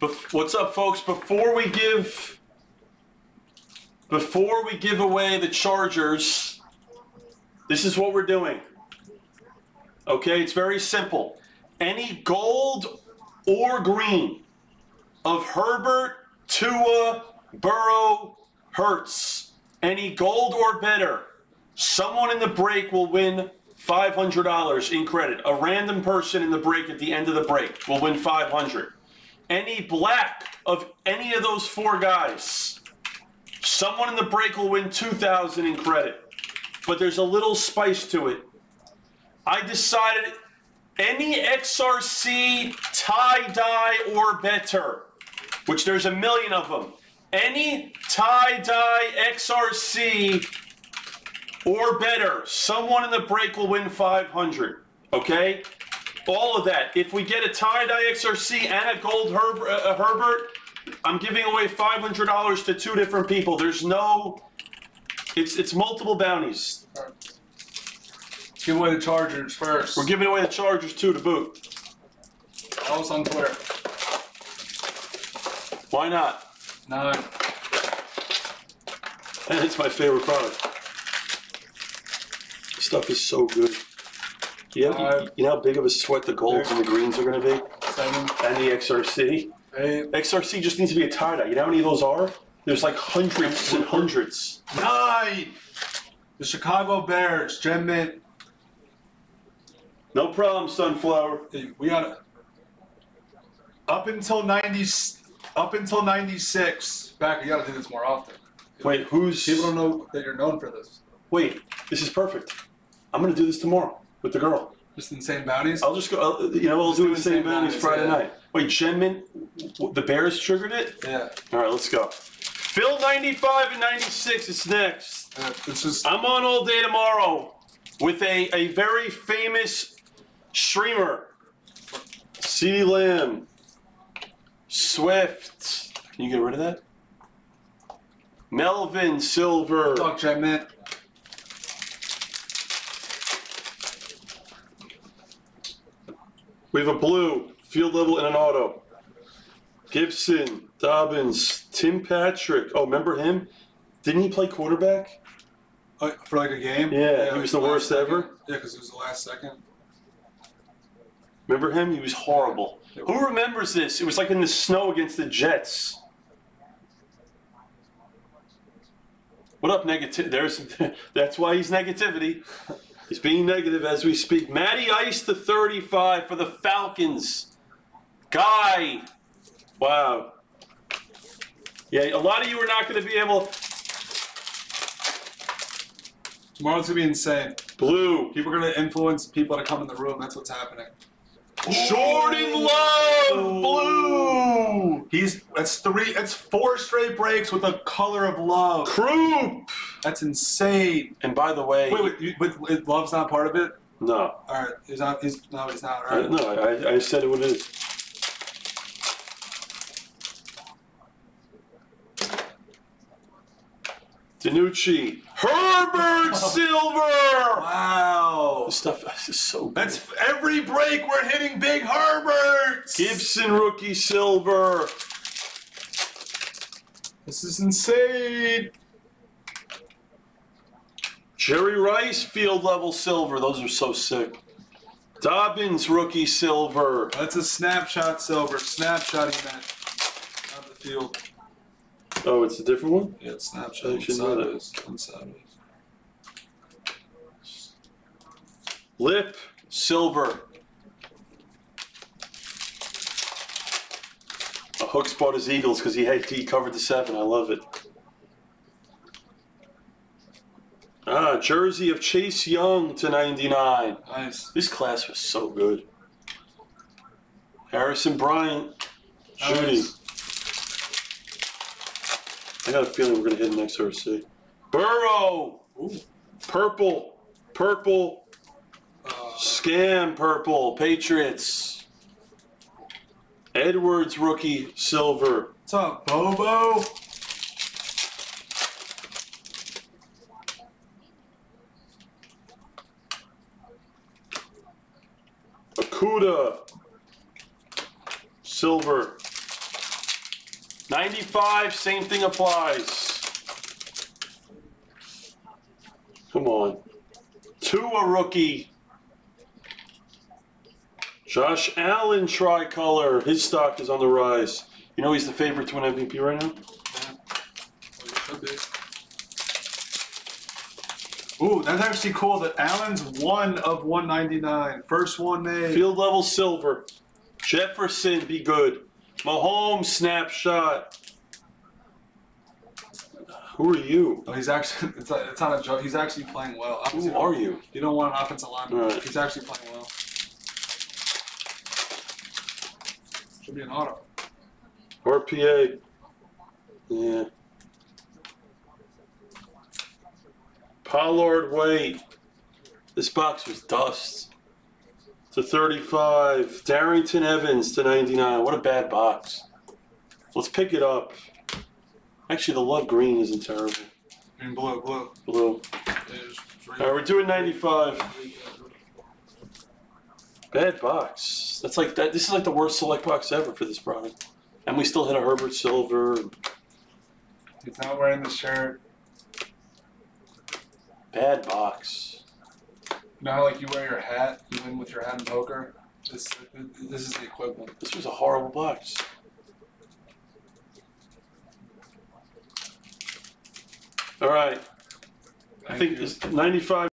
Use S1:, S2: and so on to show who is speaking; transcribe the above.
S1: Bef- what's up, folks? Before we give, before we give away the Chargers, this is what we're doing. Okay, it's very simple. Any gold or green of Herbert, Tua, Burrow, Hurts, any gold or better, someone in the break will win $500 in credit. A random person in the break at the end of the break will win 500. Any black of any of those four guys, someone in the break will win 2000 in credit. But there's a little spice to it. I decided any XRC tie dye or better, which there's a million of them. Any tie dye XRC or better, someone in the break will win 500. Okay? All of that. If we get a tie dye XRC and a gold Herb, uh, Herbert, I'm giving away $500 to two different people. There's no. It's it's multiple bounties.
S2: Let's give away the Chargers first.
S1: We're giving away the Chargers too to boot.
S2: Follow us on Twitter.
S1: Why not?
S2: No.
S1: And it's my favorite product. This stuff is so good. You know,
S2: Five.
S1: you know how big of a sweat the golds and the greens are going to be?
S2: Seven.
S1: And the XRC?
S2: Eight.
S1: XRC just needs to be a tie dye. You know how many of those are? There's like hundreds and hundreds.
S2: Nine. The Chicago Bears. Gem Mint.
S1: No problem, Sunflower.
S2: Hey, We got it. Up until 90, up until 96. Back, you gotta do this more often.
S1: Wait, who's.
S2: People don't know that you're known for this.
S1: Wait, this is perfect. I'm going to do this tomorrow with the girl.
S2: Just insane bounties.
S1: I'll just go, I'll, you know, we'll
S2: Just
S1: do
S2: do
S1: the
S2: the
S1: same
S2: same
S1: bounties
S2: bounties,
S1: Friday
S2: yeah.
S1: night. Wait, Genman, the Bears triggered it?
S2: Yeah.
S1: All right, let's go. Phil 95 and 96 is next.
S2: yeah. It's just.
S1: I'm on all day tomorrow with a, a very famous streamer. CeeDee Lamb. Swift. Can you get rid of that? Melvin Silver.
S2: Talk Gem Mint.
S1: We have a blue, field level, and an auto. Gibson, Dobbins, Tim Patrick. Oh, remember him? Didn't he play quarterback?
S2: Oh, for like a game?
S1: Yeah, he
S2: like
S1: was the worst
S2: second.
S1: ever?
S2: Yeah, because it was the last second.
S1: Remember him? He was horrible. Who remembers this? It was like in the snow against the Jets. What up, negative? There's that's why he's negativity. He's being negative as we speak. Matty Ice to 35 for the Falcons. Guy. Wow. Yeah, a lot of you are not going to be able.
S2: Tomorrow's gonna be insane.
S1: Blue.
S2: People are gonna influence people to come in the room. That's what's happening.
S1: Jordan Love. Blue.
S2: He's that's three. That's four straight breaks with a color of love.
S1: Croup.
S2: That's insane.
S1: And by the way,
S2: Wait, wait, you, but love's not part of it.
S1: no.
S2: All right, he's not. He's no, he's not. All
S1: I,
S2: right.
S1: no, I, I said it what it is. Danucci. Herbert oh. Silver!
S2: Wow.
S1: This stuff this is so good.
S2: That's every break we're hitting big Herberts.
S1: Gibson rookie silver.
S2: This is insane.
S1: Jerry Rice field level silver. Those are so sick. Dobbins rookie silver.
S2: That's a snapshot silver. Snapshot he meant. The field.
S1: Oh, it's a different one?
S2: Yeah, it's snapshot.
S1: I should know that.
S2: Sideways.
S1: Lip silver. A Hooks bought his Eagles because he had he covered the seven. I love it. Ah, jersey of Chase Young to 99.
S2: Nice.
S1: This class was so good. Harrison Bryant.
S2: Nice.
S1: I got a feeling we're going to hit an XRC. Burrow.
S2: Ooh.
S1: Purple. Purple.
S2: Uh,
S1: Scam purple. Patriots. Edwards rookie silver.
S2: what's up, Bobo?
S1: Akuda. Silver. 95, same thing applies. Come on. Tua rookie. Josh Allen tricolor. His stock is on the rise. You know he's the favorite to win MVP right now?
S2: Well, it should be. Ooh, that's actually cool that Allen's one of 199. First one made.
S1: Field level silver. Jefferson, be good. Mahomes, snapshot. Who are you?
S2: Oh, he's actually, it's, a, it's not a joke. He's actually playing well. Obviously,
S1: Who are you?
S2: You don't want an offensive lineman.
S1: Right.
S2: He's actually playing well. Should be an auto.
S1: RPA. Yeah. Pollard, wait. This box was dust. To 35. Darrynton Evans to 99. What a bad box. Let's pick it up. Actually, the love green isn't terrible.
S2: Mean, blue, blue.
S1: Blue. All right, we're doing 95. Bad box. That's like that. This is like the worst select box ever for this product. And we still hit a Herbert Silver.
S2: He's not wearing the shirt.
S1: Bad box.
S2: You know how like you wear your hat, even with your hat in poker. This this is the equivalent.
S1: This was a horrible box. All right. I think
S2: you.
S1: this 95